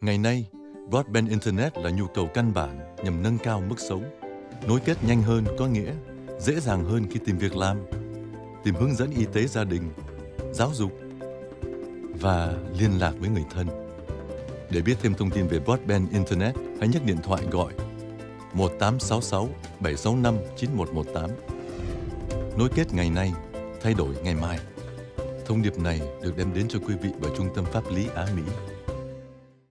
Ngày nay, broadband internet là nhu cầu căn bản nhằm nâng cao mức sống. Nối kết nhanh hơn có nghĩa dễ dàng hơn khi tìm việc làm, tìm hướng dẫn y tế gia đình, giáo dục và liên lạc với người thân. Để biết thêm thông tin về broadband internet, hãy nhấc điện thoại gọi 1866 765 9118. Nối kết ngày nay, thay đổi ngày mai. Thông điệp này được đem đến cho quý vị bởi Trung tâm Pháp lý Á Mỹ